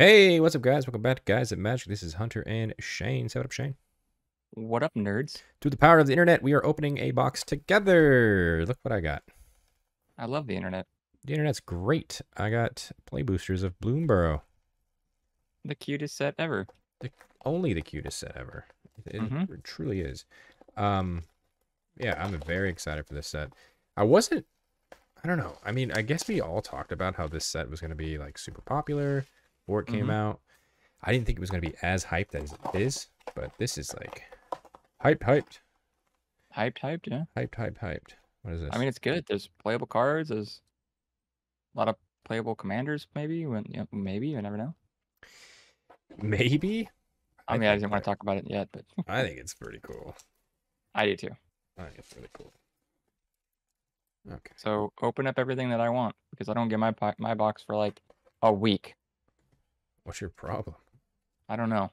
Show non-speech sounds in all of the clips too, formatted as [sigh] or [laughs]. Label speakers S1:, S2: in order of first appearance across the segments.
S1: Hey, what's up, guys? Welcome back to Guys That Magic. This is Hunter and Shane. Say what up, Shane.
S2: What up, nerds?
S1: Through the power of the internet, we are opening a box together. Look what I got.
S2: I love the internet.
S1: The internet's great. I got play boosters of Bloomburrow.
S2: The cutest set ever.
S1: The, only the cutest set ever. It,
S2: Mhm.
S1: it truly is. Um, yeah, I'm very excited for this set. I wasn't. I don't know. I mean, I guess we all talked about how this set was going to be like super popular before it came
S2: Mhm.
S1: out. I didn't think it was going to be as hyped as it is, but this is like hyped, hyped,
S2: Hyped, hyped, yeah.
S1: hyped, hyped, hyped. What is this?
S2: I mean, it's good. There's playable cards. There's a lot of playable commanders, maybe. When, you know, maybe you never know.
S1: maybe.
S2: I, mean, I didn't want to talk about it yet, but [laughs]
S1: I think it's pretty cool.
S2: I do too.
S1: I think it's really cool. Okay.
S2: So open up everything that I want because I don't get my my box for like a week.
S1: What's your problem?
S2: I don't know.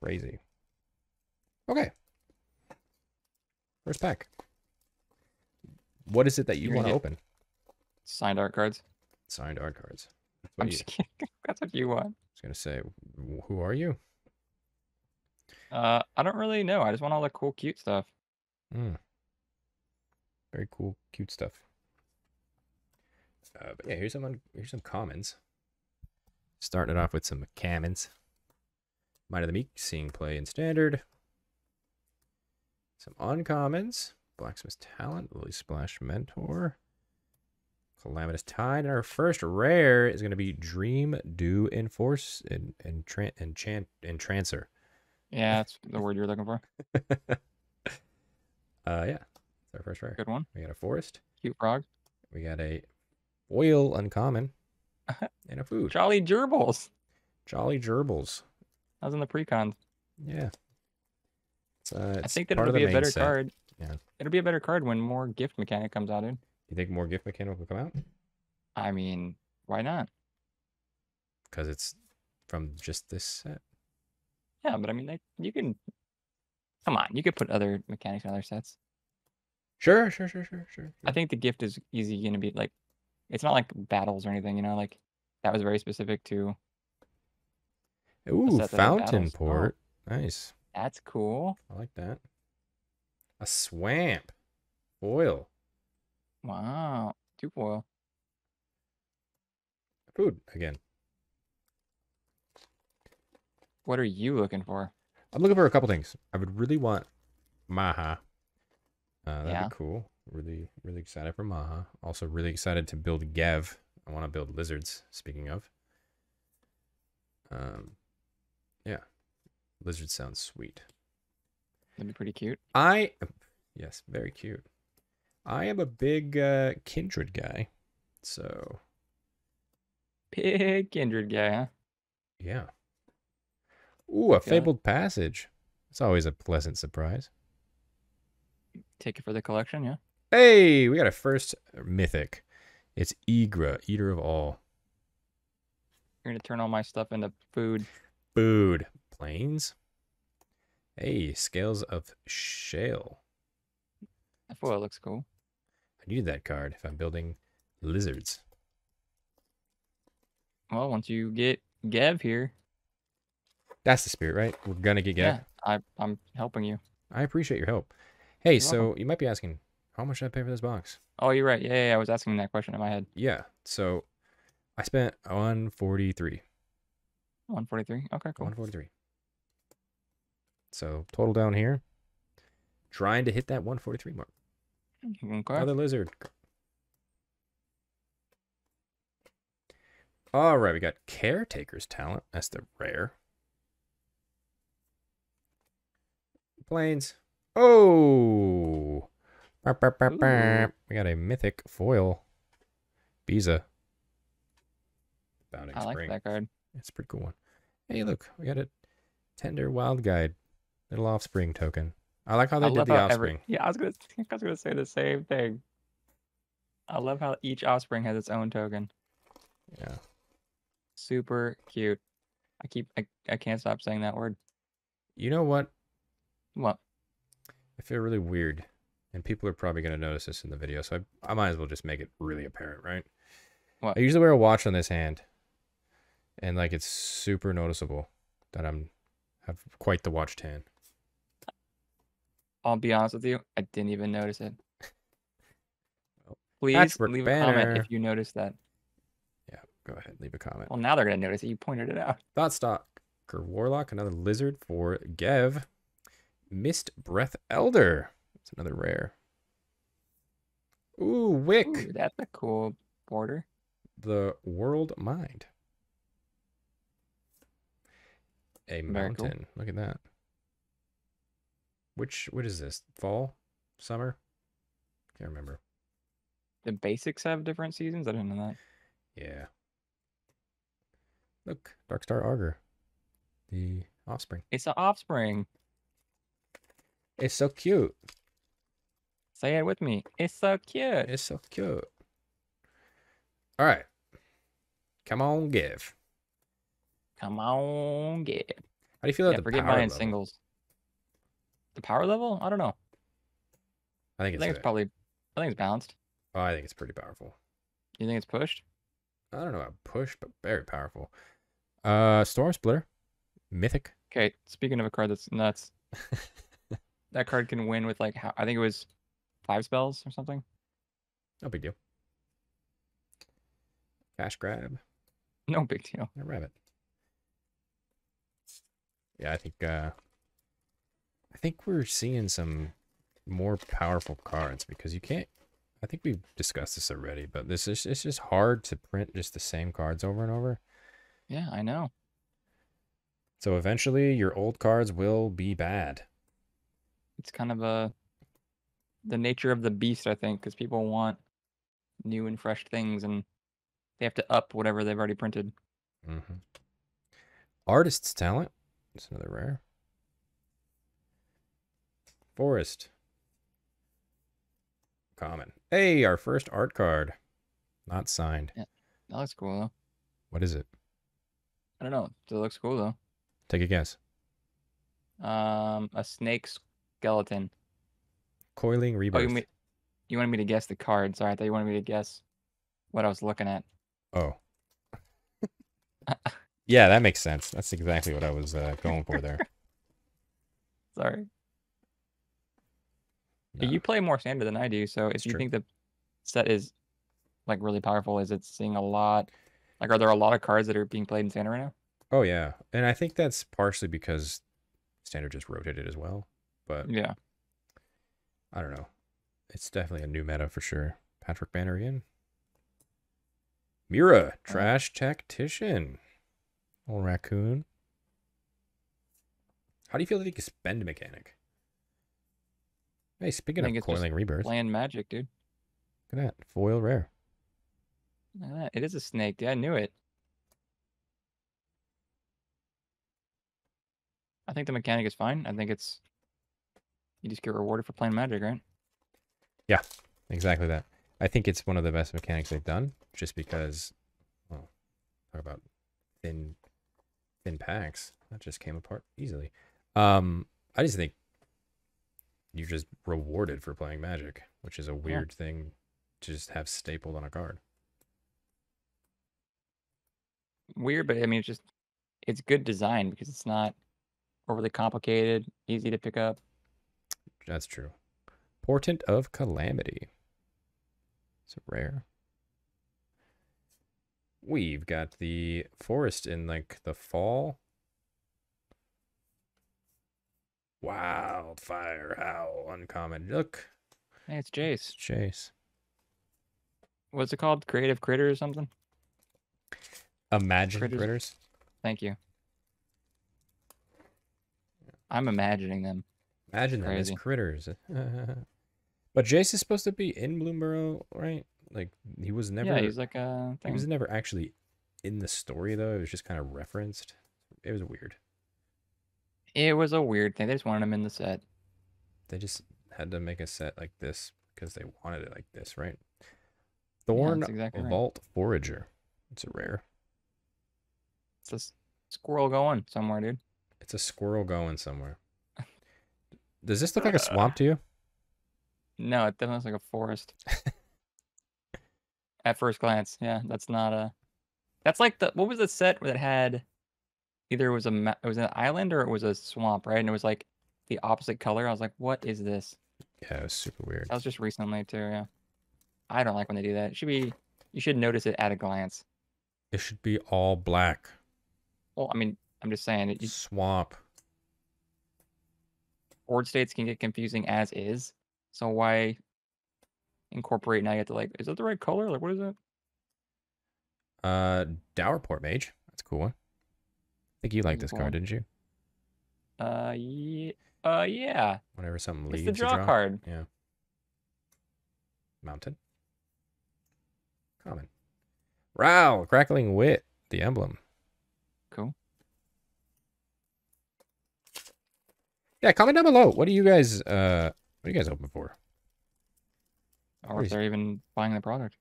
S1: Crazy. Okay. First pack. What is it that you want
S2: gonna
S1: open?
S2: Signed art cards.
S1: Signed art cards. That's what
S2: I'm
S1: you-
S2: just kidding. [laughs] That's what you want.
S1: I was gonna say, who are you?
S2: Uh, I don't really know. I just want all the cool, cute stuff.
S1: Hmm. Very cool, cute stuff. Uh, but yeah, here's some here's some commons. Starting it off with some commons. Might of the Meek, seeing play in standard. Some uncommons. Blacksmith's Talent, Lilysplash Mentor. Calamitous Tide. And our first rare is going to be Dream, Do, Enforce, and, and, tran- enchant, Entrancer.
S2: Yeah, that's the word you're looking for. [laughs]
S1: Uh, yeah, it's our first rare.
S2: Good one.
S1: We got a Forest.
S2: Cute frog.
S1: We got a oil uncommon [laughs] and a food.
S2: Jolly gerbils.
S1: Jolly gerbils.
S2: I was in the pre-con.
S1: Yeah. It's, uh,
S2: I think that it'll be a better
S1: set.
S2: card.
S1: Yeah.
S2: It'll be a better card when more gift mechanic comes out, dude.
S1: You think more gift mechanic will come out?
S2: I mean, why not?
S1: Because it's from just this set.
S2: Yeah, but I mean, like, you can. Come on, you could put other mechanics in other sets.
S1: Sure, sure, sure, sure, sure.
S2: I think the gift is easy going to be like, it's not like battles or anything, you know. Like that was very specific to.
S1: Ooh, fountain
S2: battles. Oh.
S1: port. Nice.
S2: That's cool.
S1: I like that. A swamp. Oil.
S2: Wow, two foil.
S1: Food again.
S2: What are you looking for?
S1: I'm looking for a couple things. I would really want Maha. Uh, that'd
S2: Yeah.
S1: be cool. Really, really excited for Maha. Also, really excited to build Gev. I want to build lizards. Speaking of, um, yeah, lizard sounds sweet.
S2: That'd be pretty cute.
S1: I, yes, very cute. I am a big uh, kindred guy, so
S2: Big kindred guy, huh?
S1: yeah. Ooh, a fabled passage. It's always a pleasant surprise.
S2: Take it for the collection, yeah.
S1: Hey, we got a first mythic. It's Ygra, Eater of All.
S2: You're gonna turn all my stuff into food.
S1: Food. Planes. Hey, Scales of Shale.
S2: That it looks cool.
S1: I need that card if I'm building lizards.
S2: Well, once you get Gev here,
S1: That's the spirit, right? We're gonna get
S2: yeah,
S1: Gev.
S2: I I'm helping you.
S1: I appreciate your help. Hey,
S2: You're
S1: so you might be asking, how much did I pay for this box?
S2: Oh, you're right. Yeah, yeah, yeah, I was asking that question in my head.
S1: Yeah, so I spent 143.
S2: 143. Okay, cool.
S1: 143. So total down here, trying to hit that 143 mark.
S2: Okay.
S1: Another lizard. All right, we got caretaker's talent. That's the rare. Planes. Oh. Burp, burp, burp, burp. We got a mythic foil. Biza. Bounding
S2: I like
S1: Spring.
S2: that card.
S1: It's a pretty cool one. Hey, look, we got a Tenderwild Guide, little offspring token. I like how they
S2: I
S1: did the offspring.
S2: every yeah, I was gonna [laughs] I was gonna say the same thing. I love how each offspring has its own token.
S1: Yeah.
S2: Super cute. I keep I, I can't stop saying that word.
S1: You know what?
S2: What?
S1: I feel really weird, and people are probably going to notice this in the video, so I, I might as well just make it really apparent, right?
S2: What?
S1: I usually wear a watch on this hand, and like it's super noticeable that I'm have quite the watch tan.
S2: I'll be honest with you, I didn't even notice it. [laughs] Please
S1: Patchwork
S2: leave a comment if you noticed that.
S1: Yeah, go ahead, leave a comment.
S2: Well, now they're gonna notice it. You pointed it out.
S1: Thought stock warlock, another lizard for Gev. Mist breath elder. It's another rare. Ooh, Wick.
S2: Ooh, that's a cool border.
S1: the world mind. A mountain. Look at that. Which what is this? Fall? Summer? Can't remember.
S2: The basics have different seasons. I didn't know that.
S1: Yeah. Look, Darkstar Augur. The offspring.
S2: It's the offspring.
S1: It's so cute.
S2: Say it with me. It's so cute.
S1: It's so cute. All right. Come on, give.
S2: Come on, it.
S1: How do you feel
S2: Yeah,
S1: about the
S2: forget
S1: power
S2: buying
S1: level?
S2: singles. The power level? I don't know.
S1: I think
S2: I
S1: it's,
S2: think it's probably. I think it's balanced.
S1: oh, I think it's pretty powerful.
S2: You think it's pushed?
S1: I don't know about push, but very powerful. Uh, Stormsplitter, Mythic.
S2: Okay. Speaking of a card that's nuts, [laughs] that card can win with like how I think it was five spells or something.
S1: No big deal. Cache Grab
S2: No big deal.
S1: a rabbit. Yeah, I think uh I think we're seeing some more powerful cards because you can't I think we've discussed this already, but this is it's just hard to print just the same cards over and over.
S2: Yeah, I know.
S1: So eventually your old cards will be bad.
S2: It's kind of a the nature of the beast, I think, because people want new and fresh things, and they have to up whatever they've already printed.
S1: Mm-hmm. Artist's talent. It's another rare. Forest. Common. Hey, our first art card. Not signed. Yeah.
S2: That looks cool though.
S1: What is it?
S2: I don't know. It looks cool though.
S1: Take a guess.
S2: Um, a snake skeleton.
S1: Coiling
S2: Oh,
S1: rebirth.
S2: you me- you wanted me to guess the card? Sorry, I thought you wanted me to guess what I was looking at.
S1: Oh. [laughs] yeah, that makes sense. That's exactly what I was uh, going for there. [laughs]
S2: Sorry.
S1: No.
S2: You play more standard than I do, so if
S1: It's
S2: you
S1: true.
S2: think the set is like really powerful, is it seeing a lot? Like, are there a lot of cards that are being played in standard right now?
S1: Oh yeah, and I think that's partially because standard just rotated as well. But
S2: Yeah.
S1: I don't know. It's definitely a new meta for sure. Patchwork Banner again. Muerra, uh, trash tactician. Old raccoon. How do you feel that you can spend mechanic? Hey, speaking of coiling rebirth,
S2: Playing magic, dude.
S1: Look at that foil rare.
S2: Look at that. It is a snake, dude. I knew it. I think the mechanic is fine. I think it's you just get rewarded for playing magic, right?
S1: Yeah, exactly that. I think it's one of the best mechanics they've done, just because. Well, talk about thin, thin packs. That just came apart easily. Um, I just think you're just rewarded for playing Magic, which is a weird thing to just have stapled on a card.
S2: Weird, but I mean, it's just it's good design because it's not overly complicated, easy to pick up.
S1: That's true. Portent of Calamity. It's a rare. We've got the forest in like the fall. Wildfire howl uncommon. Look,
S2: Hey, it's
S1: it's
S2: Jace.
S1: Chase.
S2: What's it called? Creative Critter or something?
S1: Imagine
S2: Critters.
S1: critters.
S2: Thank you. I'm imagining them.
S1: Imagine them as critters. [laughs] but Jace is supposed to be in Bloomburrow, right? Like he was never.
S2: yeah, he's like a
S1: he was never actually in the story though. It was just kind of referenced. It was weird.
S2: It was a weird thing. They just wanted him in the set.
S1: They just had to make a set like this because they wanted it like this, right? Thorn
S2: that's exactly right.
S1: Vault Forager. It's a rare.
S2: It's a squirrel going somewhere, dude.
S1: It's a squirrel going somewhere. Does this look like a uh, swamp to you?
S2: No, it definitely looks like a forest. [laughs] At first glance, yeah, that's not a. That's like the what was the set that had either it was a it was an island or it was a swamp, right? And it was like the opposite color. I was like, what is this?
S1: Yeah, it was super weird.
S2: That was just recently too. Yeah, I don't like when they do that. It should be you should notice it at a glance.
S1: It should be all black.
S2: Well, I mean, I'm just saying it. You,
S1: Swamp.
S2: Board states can get confusing as is. So why incorporate now? You have to like, is that the right color? Like, what is it?
S1: Uh, Dour Port-Mage. That's a cool one. I think you liked this
S2: Cool.
S1: card, didn't you?
S2: Uh, yeah, uh, yeah.
S1: Whenever something
S2: It's
S1: leaves,
S2: the
S1: you
S2: draw card.
S1: Yeah. Mountain. Common. Ral, crackling wit, the emblem.
S2: Cool.
S1: Yeah, comment down below. What are you guys uh what are you guys hoping for?
S2: Or if they're even buying the product.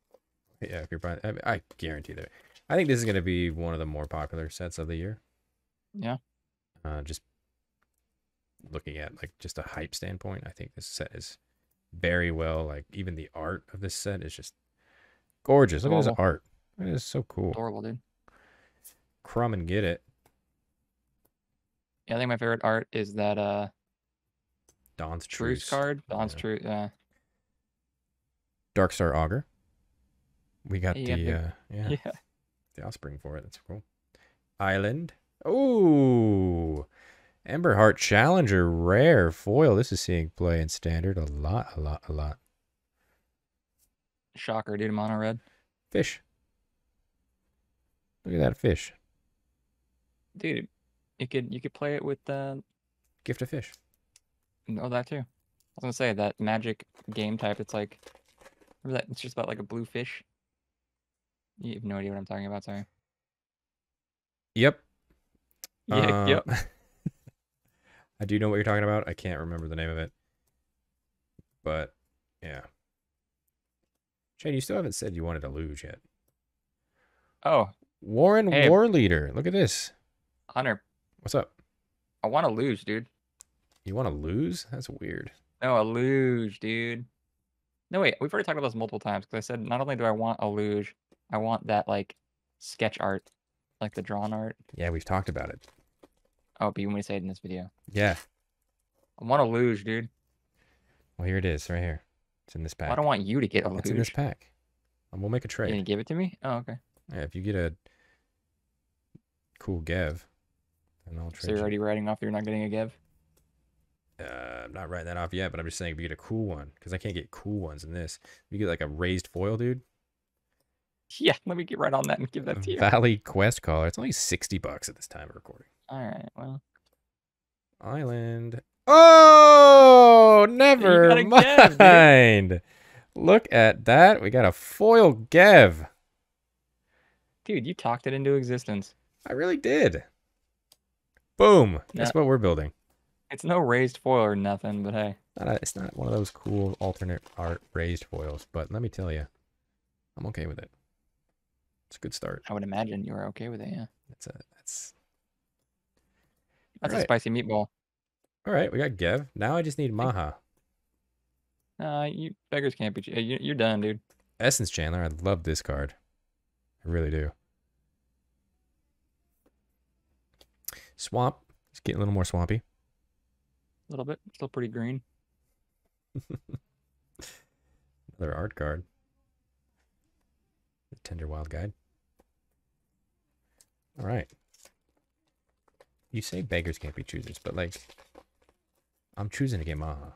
S1: Yeah, if you're buying I, I guarantee that. I think this is gonna be one of the more popular sets of the year.
S2: Yeah.
S1: Uh just looking at like just a hype standpoint, I think this set is very well like even the art of this set is just gorgeous. Look at this art. It is so cool.
S2: Adorable, dude.
S1: Crumb and get it.
S2: Yeah, I think my favorite art is that uh
S1: Dawn's
S2: Truce
S1: Truce.
S2: card. Dawn's
S1: Yeah.
S2: Truce. Yeah.
S1: Darkstar Augur. We got
S2: Yeah,
S1: the
S2: big-
S1: uh yeah,
S2: Yeah.
S1: the offspring for it. That's cool. Island. Ooh. Emberheart Challenger rare foil. This is seeing play in standard a lot, a lot, a lot.
S2: Shocker, dude. Mono red.
S1: Fish. Look at that fish.
S2: Dude, you could you could play it with uh
S1: Gift of fish.
S2: oh that too. I was gonna say that magic game type. It's like remember that? It's just about like a blue fish. You have no idea what I'm talking about. Sorry.
S1: Yep.
S2: Yeah. yep.
S1: Uh, [laughs] I do know what you're talking about. I can't remember the name of it. But yeah. Shane, you still haven't said you wanted to lose yet.
S2: Oh,
S1: Warren
S2: Hey.
S1: War Leader. Look at this.
S2: Hunter,
S1: What's up?
S2: I want to lose, dude.
S1: You want to lose? That's weird.
S2: No, a luge, dude. No, wait. We've already talked about this multiple times because I said not only do I want a luge, I want that like sketch art, like the drawn art.
S1: Yeah, we've talked about it.
S2: Oh, but you want me to say it in this video?
S1: Yeah.
S2: I want a luge, dude.
S1: Well, here it is, right here. It's in this pack.
S2: Well, I don't want you to get a luge.
S1: it's in this pack. And we'll make a
S2: You
S1: trade.
S2: gonna give it to me? Oh, okay.
S1: Yeah, if you get a cool Gev, then I'll
S2: So
S1: trade
S2: you're
S1: you.
S2: already writing off you're not getting a Gev?
S1: Uh, I'm not writing that off yet, but I'm just saying if you get a cool one, because I can't get cool ones in this. If you get like a raised foil, dude. [laughs]
S2: Yeah, let me get right on that and give that to you.
S1: Valley Quest Caller. It's only 60 bucks at this time of recording.
S2: All right. Well,
S1: Island. Oh, never
S2: a [laughs] Gev,
S1: mind. Look at that. We got a foil Gev.
S2: dude, you talked it into existence.
S1: I really did. Boom. That's
S2: Yeah.
S1: what we're building.
S2: It's no raised foil or nothing, but hey,
S1: Not a, it's not one of those cool alternate art raised foils, but let me tell you, I'm okay with it. It's a good start.
S2: I would imagine you are okay with it. Yeah,
S1: That's a that's
S2: that's a
S1: Right.
S2: spicy meatball.
S1: all right. We got Gev. Now I just need Maha.
S2: Uh, you beggars can't be. choo- you- You're done, dude.
S1: Essence Channeler. I love this card. I really do. Swamp. It's getting a little more swampy.
S2: A little bit, still pretty green. [laughs]
S1: Another art card. The Tenderwild Guide. All right. You say beggars can't be choosers, but like, I'm choosing to get Maha.
S2: Uh,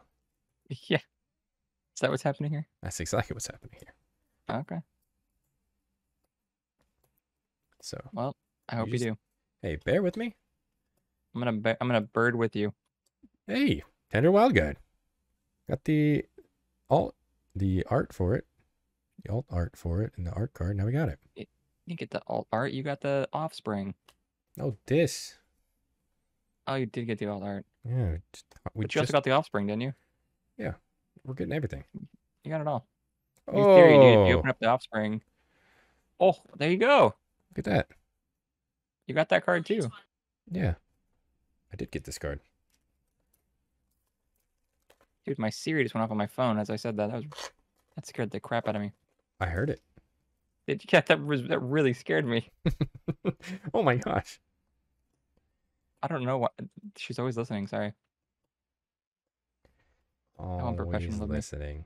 S2: [laughs] yeah. Is that what's happening here?
S1: That's exactly what's happening here.
S2: Okay.
S1: So, Well,
S2: I hope you,
S1: just-
S2: do.
S1: hey, bear with me.
S2: I'm gonna. I'm gonna bird with you.
S1: Hey, Tenderwild Guide. Got the alt, the art for it, the alt art for it, and the art card. Now we got it.
S2: You get the alt art. You got the offspring.
S1: Oh, this.
S2: Oh, you did get the alt art.
S1: Yeah, just- uh, we
S2: But you
S1: just
S2: also got the offspring, didn't you? Yeah.
S1: We're getting everything.
S2: You got it all. In
S1: Oh,
S2: theory, dude, if you open up the offspring. Oh, there you go.
S1: look at that.
S2: You got that card too.
S1: Yeah, I did get this card.
S2: Dude, my Siri just went off on my phone as I said that. That was that scared the crap out of me.
S1: I heard it.
S2: Did you get that? Was that really scared me? [laughs]
S1: oh my gosh.
S2: I don't know what. She's always listening. Sorry.
S1: Always
S2: me.
S1: listening.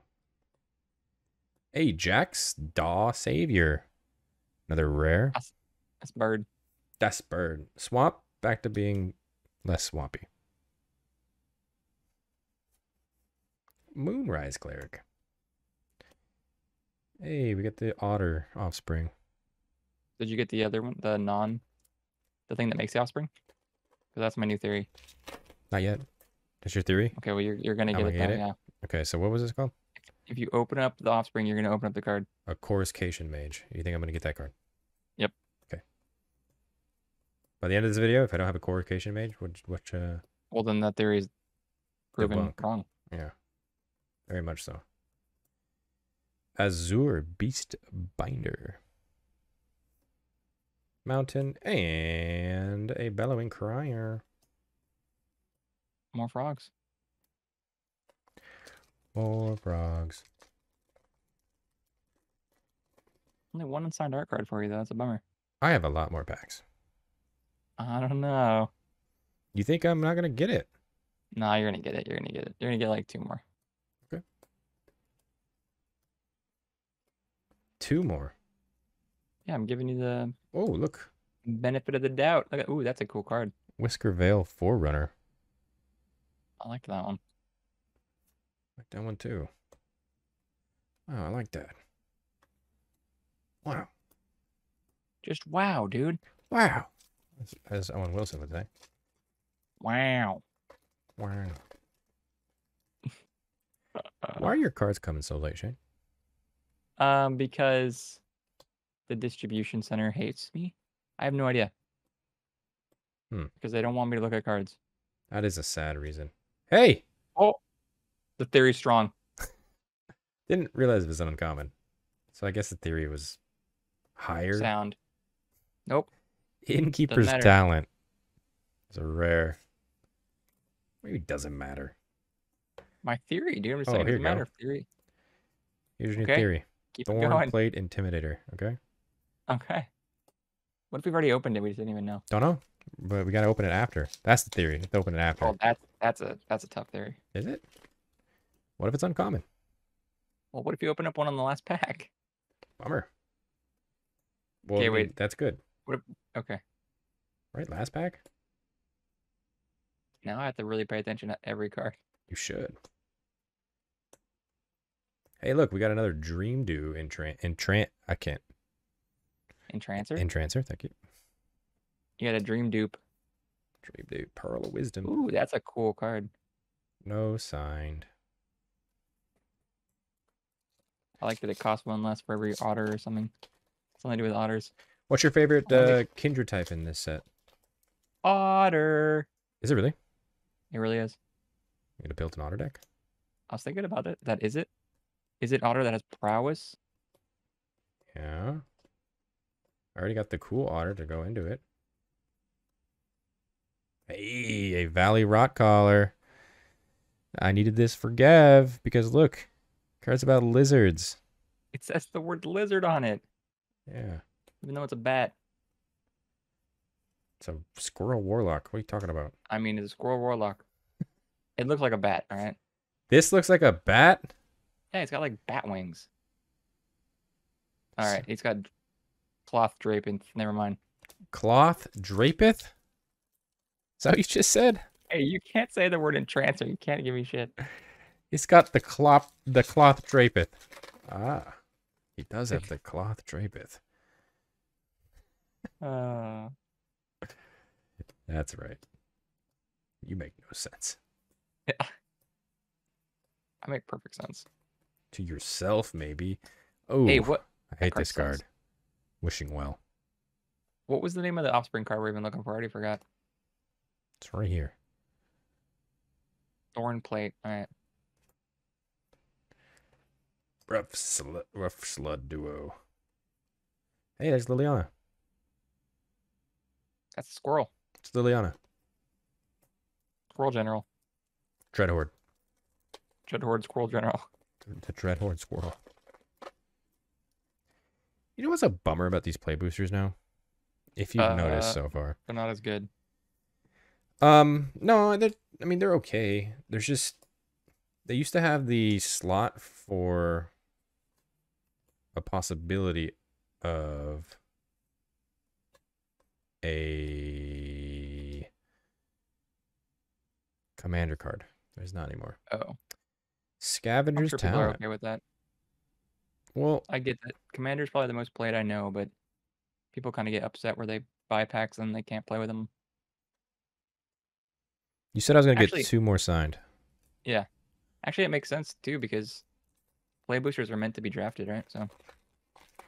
S1: Hey, Jack's Daw Savior. Another rare.
S2: That's bird.
S1: That's bird. Swap back to being less swampy. Moonrise Cleric. Hey, we got the otter offspring.
S2: Did you get the other one? The non, the thing that makes the offspring? Because that's my new theory.
S1: Not yet. That's your theory?
S2: Okay, well you're you're gonna
S1: I'm
S2: get
S1: gonna
S2: it
S1: get
S2: though.
S1: it?
S2: Yeah.
S1: Okay, so what was this called?
S2: If you open up the offspring, you're gonna open up the card.
S1: A Coruscation Mage. You think I'm gonna get that card? By the end of this video, if I don't have a Coruscation Mage, which which uh
S2: Well, then that theory is proven
S1: Debunk.
S2: wrong.
S1: yeah. Very much so. Azure Beast Binder. Mountain and a bellowing crier.
S2: More frogs.
S1: More frogs.
S2: Only one unsigned art card for you though. That's a bummer.
S1: I have a lot more packs.
S2: I don't know.
S1: You think I'm not gonna get it?
S2: Nah, you're gonna get it. You're gonna get it. You're gonna get like two more. Okay.
S1: Two more.
S2: Yeah, I'm giving you the
S1: Oh, look.
S2: benefit of the doubt. Look at, ooh, that's a cool card.
S1: Whiskervale Forerunner.
S2: I like that one.
S1: I like that one too. Oh, I like that. Wow.
S2: Just wow, dude.
S1: Wow. As, Owen Wilson would say.
S2: Wow.
S1: Wow. [laughs] Why are your cards coming so late, Shane?
S2: Um, because the distribution center hates me. I have no idea.
S1: Hmm.
S2: Because they don't want me to look at cards.
S1: That is a sad reason. Hey!
S2: Oh, the theory's strong. [laughs]
S1: Didn't realize it was uncommon. So I guess the theory was higher.
S2: Sound. Nope.
S1: Innkeeper's. Talent. It's a rare. Maybe it doesn't matter.
S2: My theory, dude. I'm just
S1: Oh,
S2: saying, it doesn't matter. Theory.
S1: Here's your new theory.
S2: Keep
S1: Thorn
S2: going.
S1: Plate Intimidator. Okay.
S2: Okay. What if we've already opened it? We just didn't even know.
S1: Don't know, but we gotta open it after. That's the theory. To open it after.
S2: Oh, that's that's a that's a tough theory.
S1: Is it? What if it's uncommon?
S2: Well, what if you open up one on the last pack?
S1: Bummer. Well,
S2: Okay, wait.
S1: that's good,
S2: Okay.
S1: right? Last pack.
S2: Now I have to really pay attention to every card.
S1: You should. Hey, look, we got another Dream Dew in tran in tran. I can't
S2: in transfer.
S1: Thank you.
S2: you got a dream dupe.
S1: Dream Dew, Pearl of Wisdom.
S2: Ooh, that's a cool card.
S1: No signed.
S2: I like that it costs one less for every otter or something. Something to do with otters.
S1: What's your favorite uh, Kindred type in this set?
S2: Otter.
S1: Is it really?
S2: It really is.
S1: You gonna build an otter deck?
S2: I was thinking about it. That is it. Is it otter that has prowess?
S1: Yeah. I already got the cool otter to go into it. Hey, a Valley Rotcaller. I needed this for Gev because look, cards about lizards.
S2: It says the word lizard on it,
S1: Yeah.
S2: Even though it's a bat.
S1: It's a squirrel warlock. What are you talking about?
S2: I mean, it's a squirrel warlock. [laughs] It looks like a bat. All right.
S1: This looks like a bat.
S2: Yeah, it's got like bat wings. All right, it's got cloth draping. Never mind.
S1: Cloth drapeth? Is that what you just said?
S2: Hey, you can't say the word entrancer. You can't give me shit.
S1: It's got the cloth the cloth drapeth. Ah. He does have the cloth drapeth.
S2: Uh,
S1: That's right. You make no sense.
S2: I make perfect sense.
S1: To yourself, maybe. Oh,
S2: Hey, what
S1: I hate this card. Wishing well.
S2: what was the name of the offspring card we're even looking for? I already forgot.
S1: It's right here.
S2: Thornplate. All right.
S1: Rough rough slud duo. Hey, there's Liliana.
S2: That's a squirrel.
S1: It's Liliana.
S2: Squirrel general.
S1: Dreadhorde.
S2: Dreadhorde squirrel general. [laughs]
S1: The Dreadhorde squirrel. You know what's a bummer about these play boosters now? If you've noticed
S2: Uh,
S1: so far.
S2: They're not as good.
S1: Um, no, they're, I mean they're okay. There's just they used to have the slot for a possibility of a commander card. There's not anymore.
S2: Oh, I'm
S1: Scavenger's
S2: sure people are
S1: talent.
S2: okay with that.
S1: Well,
S2: I get that. Commander's probably the most played I know, but people kind of get upset where they buy packs and they can't play with them.
S1: you said I was gonna get two more signed. Yeah.
S2: Actually, it makes sense too because play boosters are meant to be drafted, right? So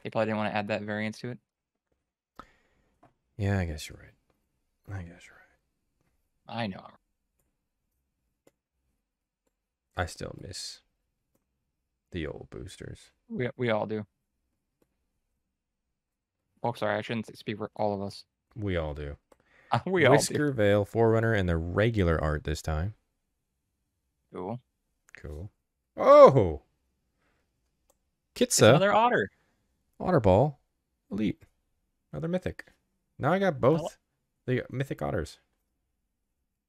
S2: they probably didn't want to add that variance to it.
S1: Yeah, I guess you're right. I guess you're right.
S2: I know.
S1: I still miss the old boosters.
S2: We we all do. Oh, sorry, I shouldn't speak for all of us.
S1: We all do. [laughs]
S2: we all do.
S1: Whisker Veil, Forerunner, and the regular art this time.
S2: Cool.
S1: Cool. Oh!
S2: It's
S1: Kitsa,
S2: another otter.
S1: Otterball Elite, another Mythic. Now I got both the Mythic Otters.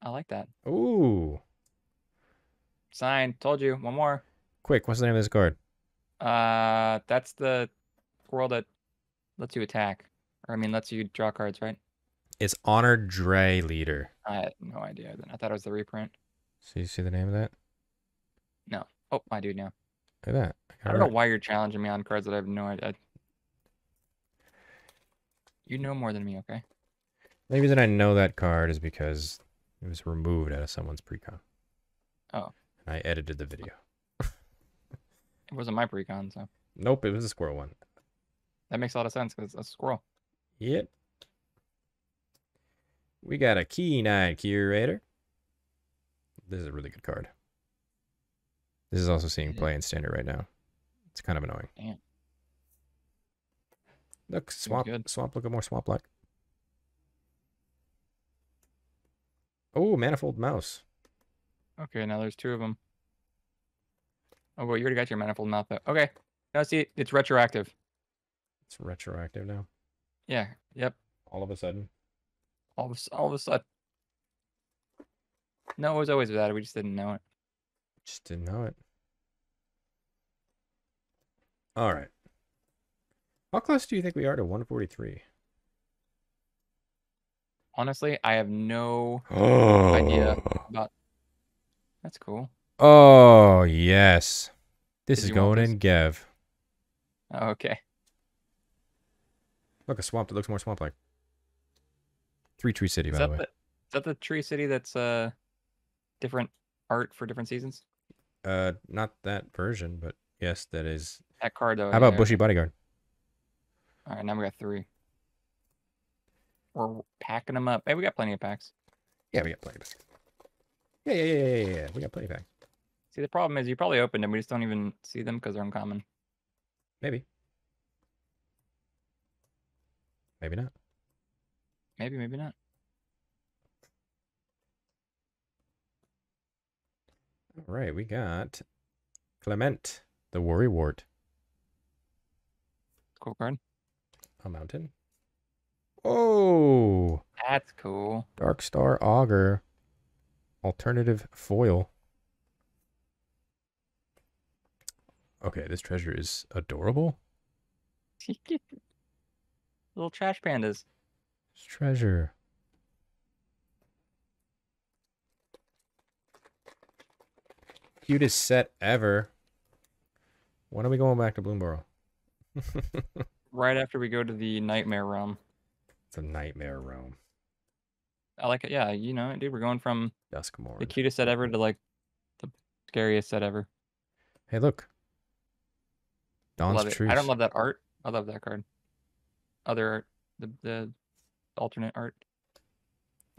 S2: I like that.
S1: Ooh!
S2: Sign. Told you. One more.
S1: Quick, what's the name of this card?
S2: Uh, that's the squirrel that lets you attack, or I mean, lets you draw cards, right?
S1: It's Honored Dreyleader.
S2: I had no idea. Then I thought it was the reprint.
S1: So you see the name of that?
S2: No. Oh, I do now.
S1: Look at that.
S2: I don't know why you're challenging me on cards that I have no idea. You know more than me, okay?
S1: The reason I know that card is because it was removed out of someone's precon.
S2: Oh.
S1: And I edited the video.
S2: It wasn't my precon, so
S1: Nope, it was a squirrel one.
S2: that makes a lot of sense because it's a squirrel.
S1: Yep. We got a Keen-Eyed Curator. This is a really good card. This is also seeing play in standard right now. It's kind of annoying.
S2: Damn.
S1: Look, swamp, swamp, look at more swamp like. Oh, manifold mouse.
S2: Okay, now there's two of them. Oh, well, you already got your manifold mouth though. Okay. Now see, it's retroactive.
S1: It's retroactive now.
S2: Yeah. Yep.
S1: All of a sudden.
S2: All of a, all of a sudden. No, it was always that. We just didn't know it.
S1: Just didn't know it. All right. How close do you think we are to 143?
S2: Honestly, I have no
S1: Oh.
S2: idea about. That's cool.
S1: Oh, yes. This
S2: Did
S1: is going
S2: this?
S1: in Gev.
S2: Oh, okay.
S1: Look, a swamp that looks more swamp like. Three Tree City,
S2: Is
S1: by the way.
S2: the, is that the tree city that's uh different art for different seasons?
S1: Uh, not that version, but yes, that is.
S2: That card though.
S1: How about
S2: yeah.
S1: Bushy Bodyguard?
S2: All right, now we got three. We're packing them up. Hey, we got plenty of packs.
S1: Yeah, we got plenty back. Yeah, yeah, yeah, yeah, yeah, yeah. We got plenty of packs.
S2: See, the problem is you probably opened them. We just don't even see them because they're uncommon.
S1: Maybe. Maybe not.
S2: Maybe, maybe not.
S1: All right, we got Clement, the Worrywort,
S2: Cool card.
S1: A mountain. Oh,
S2: That's cool.
S1: Darkstar Augur, alternative foil. Okay, this treasure is adorable. [laughs]
S2: Little trash pandas.
S1: This treasure. Cutest set ever. When are we going back to Bloomburrow? [laughs]
S2: Right after we go to the nightmare realm.
S1: it's a nightmare realm.
S2: I like it. Yeah, you know, dude, we're going from
S1: Duskmourn.
S2: the cutest set ever to like the scariest set ever.
S1: Hey, look. Dawn's
S2: love it.
S1: Truce.
S2: I don't love that art. I love that card. Other art, the the alternate art.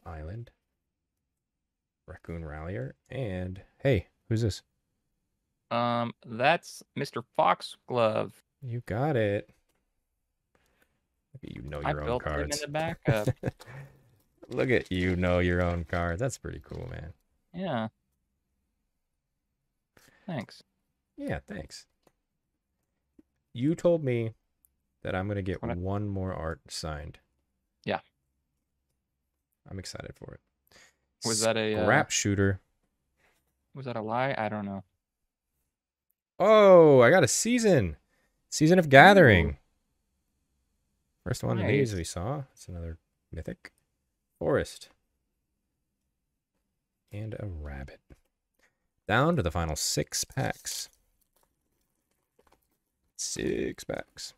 S1: Island. Raccoon Rallier. And hey, who's this?
S2: Um, that's Mr. Foxglove.
S1: You got it. You know
S2: I
S1: your own
S2: built him in
S1: cards.
S2: the backup. [laughs]
S1: Look at you know your own cards. That's pretty cool, man.
S2: yeah. Thanks.
S1: Yeah, thanks. You told me that I'm gonna get
S2: I-
S1: one more art signed.
S2: Yeah.
S1: I'm excited for it.
S2: Was that a, uh,
S1: shooter?
S2: Was that a lie? I don't know.
S1: Oh, I got a season. Season of Gathering. First one of these we saw. It's another mythic. Forest. And a rabbit. Down to the final six packs. Six packs.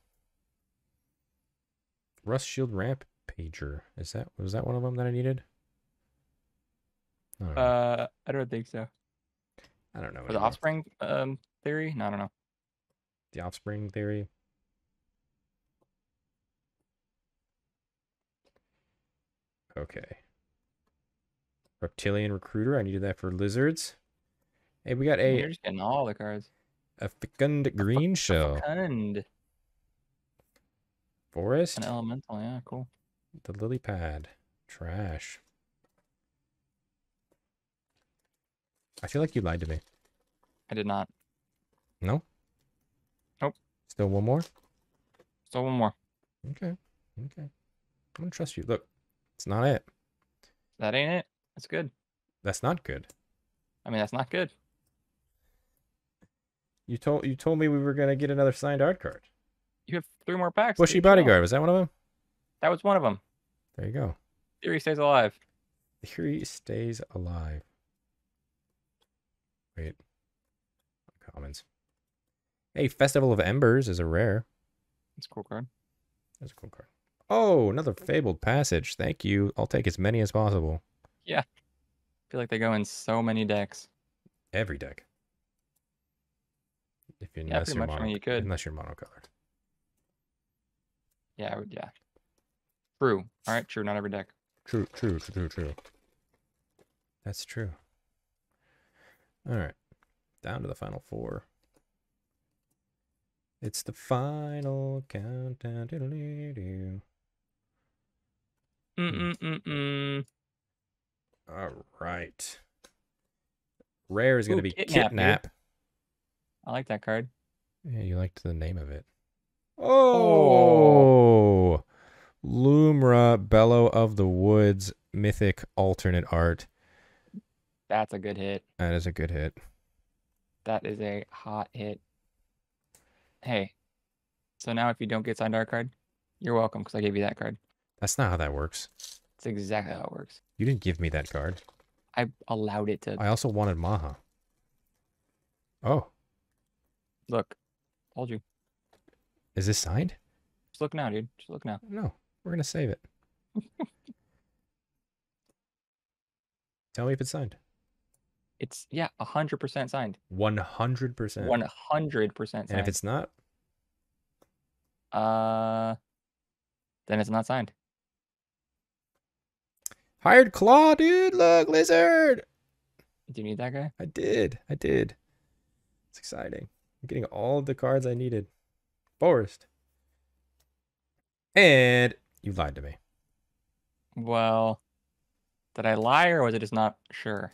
S1: Rust Shield Ramp Pager. Is that was that one of them that I needed? I don't.
S2: Uh, I don't think so.
S1: I don't know.
S2: For the offspring um theory? No, I don't know.
S1: the offspring theory. Okay. Reptilian recruiter. I needed that for lizards. Hey, we got a
S2: You're just getting all the cards.
S1: a Fecund Greenshell
S2: And
S1: forest.
S2: an elemental, yeah, cool.
S1: The lily pad. Trash. I feel like you lied to me.
S2: I did not.
S1: No.
S2: Nope.
S1: Still one more.
S2: Still one more.
S1: Okay. Okay. I'm gonna trust you. Look, it's not it.
S2: That ain't it. That's good.
S1: That's not good.
S2: I mean, that's not good.
S1: You told you told me we were gonna get another signed art card.
S2: You have three more packs.
S1: Bushy
S2: dude,
S1: bodyguard. Was that one of them?
S2: That was one of them.
S1: There you go.
S2: Theory stays alive.
S1: Theory stays alive. Wait. Commons. Hey, Festival of Embers is a rare.
S2: That's a cool card.
S1: That's a cool card. Oh, another Fabled Passage. Thank you. I'll take as many as possible. Yeah.
S2: I feel like they go in so many decks.
S1: Every deck. If you
S2: Yeah,
S1: unless
S2: pretty
S1: you're
S2: much,
S1: mono,
S2: you could.
S1: unless you're monocolored.
S2: Yeah, I would. Yeah. True. All right. True. Not every deck.
S1: True, true, true, true. That's true. All right. Down to the final four. It's the final countdown. Doodle-doo-doo.
S2: Mm mm mm mm.
S1: All right. Rare is going to be
S2: Kidnap,
S1: Kidnap.
S2: I like that card.
S1: Yeah, you liked the name of it. Oh! Lumra, Bellow of the Woods, Mythic alternate art.
S2: That's a good hit.
S1: That is a good hit.
S2: That is a hot hit. Hey. So now if you don't get signed art card, you're welcome because I gave you that card.
S1: That's not how that works.
S2: It's exactly how it works.
S1: You didn't give me that card.
S2: I allowed it to
S1: I also wanted Maha. Oh,
S2: look. Told you.
S1: is this signed?
S2: Just look now, dude. Just look now.
S1: No, we're gonna save it. [laughs] Tell me if it's signed.
S2: It's yeah, hundred percent signed.
S1: One hundred percent.
S2: One hundred percent
S1: And if it's not,
S2: Uh, then it's not signed.
S1: Hired claw, dude. Look, lizard.
S2: Do you need that guy?
S1: I did. I did. It's exciting. I'm getting all of the cards I needed. Forest. And you lied to me.
S2: Well, did I lie or was it just not sure?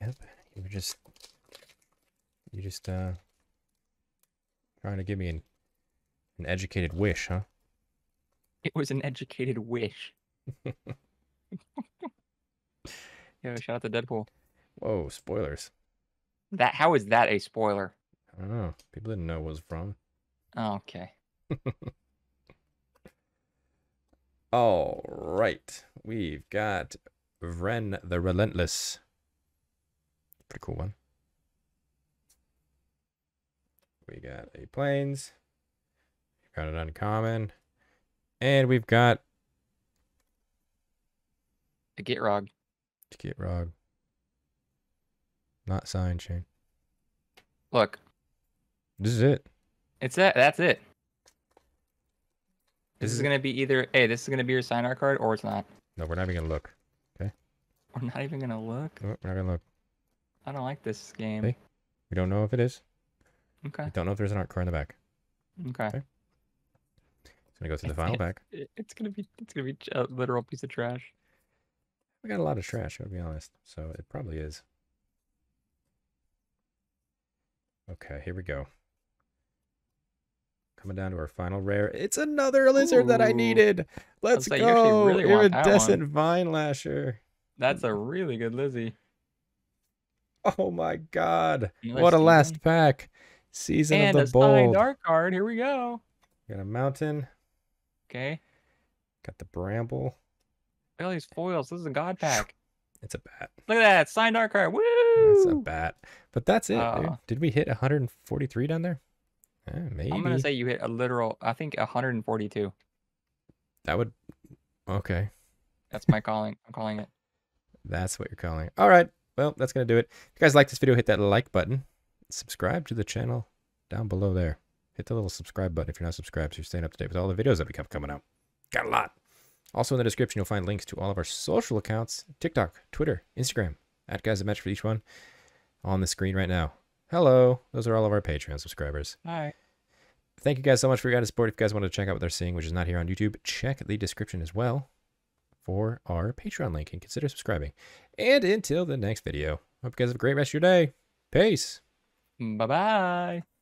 S1: Yep. You were just you just uh trying to give me an an educated wish, huh?
S2: It was an educated wish. [laughs] Yo, shout out to Deadpool.
S1: Whoa, spoilers.
S2: That how is that a spoiler?
S1: I don't know. People didn't know it was from.
S2: Oh, okay. [laughs]
S1: All right. We've got Vren the Relentless. Pretty cool one. We got a planes. Got an Uncommon. And we've got
S2: A Git Rog.
S1: Get Rog. Not signed, Shane.
S2: Look,
S1: This is it.
S2: it's that. That's it. This
S1: This
S2: is
S1: is-
S2: gonna be either hey, this is gonna be your sign art card, or it's not.
S1: No, we're not even gonna look. Okay.
S2: We're not even gonna look.
S1: No, We're not gonna look.
S2: I don't like this game.
S1: Hey. We don't know if it is.
S2: Okay.
S1: We don't know if there's an art card in the back.
S2: Okay.
S1: Okay. It's gonna go through the final pack.
S2: It's gonna be it's gonna be a literal piece of trash.
S1: We got a lot of trash, I'll be honest. So it probably is. Okay, here we go. Coming down to our final rare. It's another lizard that I needed. Let's
S2: actually
S1: go.
S2: really
S1: Iridescent Vinelasher.
S2: That's a really good Lizzie.
S1: Oh my god. What a last pack. Season
S2: and
S1: of the bold.
S2: signed art card. Here we go.
S1: Got a mountain.
S2: Okay.
S1: Got the bramble.
S2: Look at all these foils. This is a god pack.
S1: It's a bat.
S2: Look at that. Signed art card. Woo!
S1: It's a bat. But that's it, dude.
S2: Uh,
S1: Did we hit 143 down there? Eh, maybe.
S2: I'm going to say you hit a literal, I think 142.
S1: that would. Okay.
S2: That's my calling. I'm calling it. [laughs]
S1: That's what you're calling. All right. Well, that's going to do it. If you guys like this video, hit that like button. Subscribe to the channel down below there. Hit the little subscribe button if you're not subscribed so you're staying up to date with all the videos that we have coming out. Got a lot. Also in the description, you'll find links to all of our social accounts TikTok, Twitter, Instagram, at Guys That Magic for each one on the screen right now. Hello. Those are all of our Patreon subscribers.
S2: Hi.
S1: Thank you guys so much for your guys' support. If you guys want to check out what they're seeing, which is not here on YouTube, check the description as well for our Patreon link and consider subscribing. And until the next video, hope you guys have a great rest of your day. Peace.
S2: Bye bye.